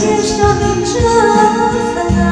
肩上的这份。